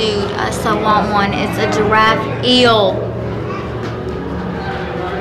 Dude, I so want one. It's a giraffe eel.